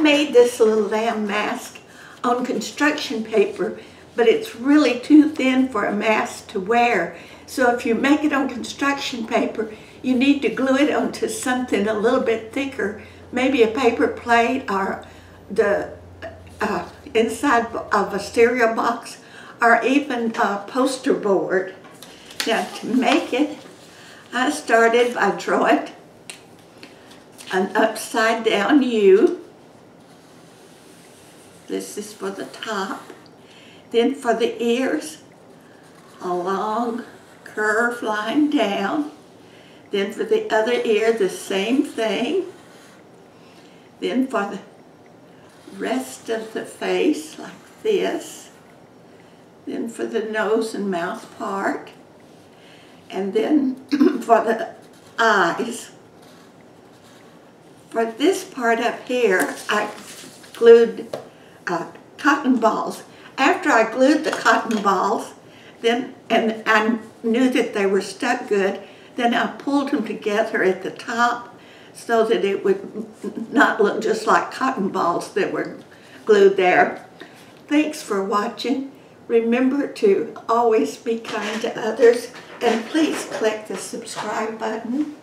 made this little lamb mask on construction paper, but it's really too thin for a mask to wear. So if you make it on construction paper, you need to glue it onto something a little bit thicker, maybe a paper plate or the uh, inside of a cereal box or even a poster board. Now to make it, I started by drawing an upside down U. This is for the top. Then for the ears, a long curve line down. Then for the other ear, the same thing. Then for the rest of the face, like this. Then for the nose and mouth part. And then for the eyes. For this part up here, I glued uh, cotton balls. After I glued the cotton balls, then and I knew that they were stuck good, then I pulled them together at the top so that it would not look just like cotton balls that were glued there. Thanks for watching. Remember to always be kind to others and please click the subscribe button.